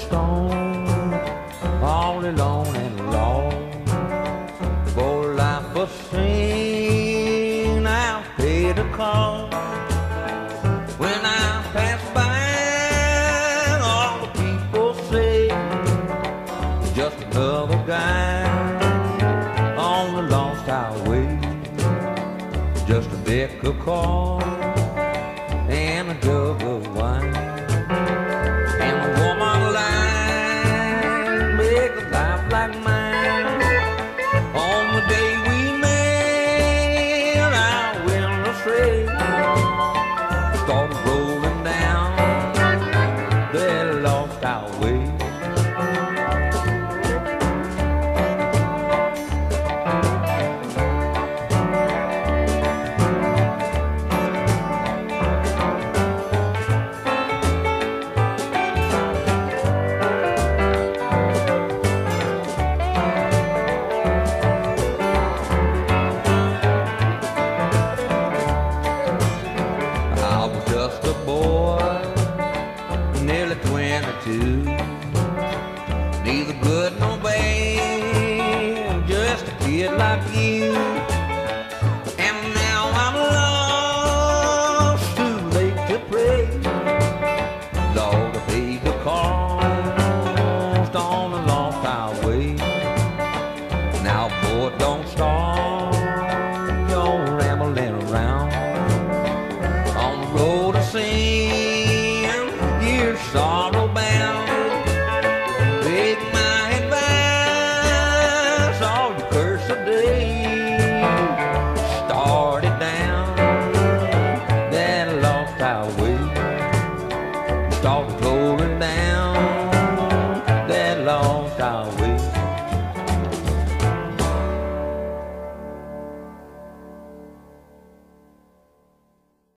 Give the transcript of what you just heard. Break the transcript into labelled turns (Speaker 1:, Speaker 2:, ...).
Speaker 1: marched on, only lone and long. For life was seen, I'll pay the cost. When I pass by, all the people say, just another guy on the lost highway, just a bit of cards. our way. man or two. Neither good nor bad, just a kid like you. And now I'm lost, too late to pray. Lord, I paid the cost on a lost highway. Now, boy, don't start. sorrow bound. Take my advice, all you cursed days, start it down that lost highway. Start flowing down that lost highway.